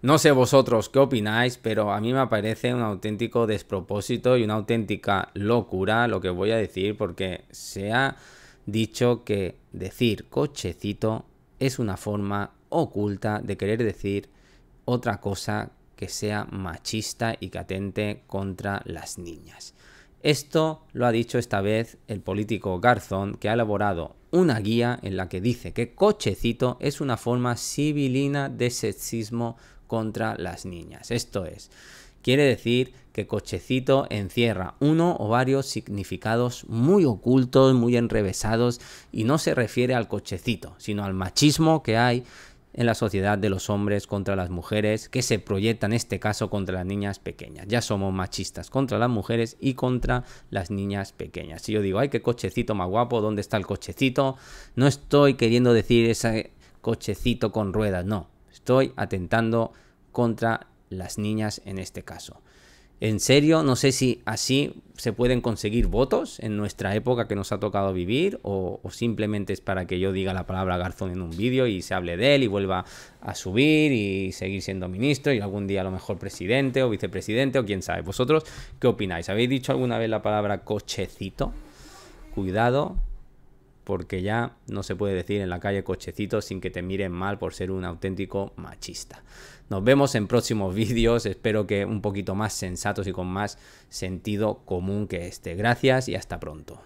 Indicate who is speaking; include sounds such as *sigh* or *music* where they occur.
Speaker 1: No sé vosotros qué opináis, pero a mí me parece un auténtico despropósito y una auténtica locura lo que voy a decir porque se ha dicho que decir cochecito es una forma oculta de querer decir otra cosa que sea machista y que atente contra las niñas. Esto lo ha dicho esta vez el político Garzón, que ha elaborado una guía en la que dice que cochecito es una forma civilina de sexismo contra las niñas. Esto es, quiere decir que cochecito encierra uno o varios significados muy ocultos, muy enrevesados, y no se refiere al cochecito, sino al machismo que hay en la sociedad de los hombres contra las mujeres, que se proyecta en este caso contra las niñas pequeñas. Ya somos machistas contra las mujeres y contra las niñas pequeñas. Si yo digo, ay, qué cochecito más guapo, ¿dónde está el cochecito? No estoy queriendo decir ese cochecito con ruedas, no. Estoy atentando contra las niñas en este caso. En serio, no sé si así se pueden conseguir votos en nuestra época que nos ha tocado vivir o, simplemente es para que yo diga la palabra Garzón en un vídeo y se hable de él y vuelva a subir y seguir siendo ministro y algún día a lo mejor presidente o vicepresidente o quién sabe. ¿Vosotros qué opináis? ¿Habéis dicho alguna vez la palabra cochecito? Cuidado, porque ya no se puede decir en la calle cochecito sin que te miren mal por ser un auténtico machista. Nos vemos en próximos *laughs* vídeos, espero que un poquito más sensatos y con más sentido común que este. Gracias y hasta pronto.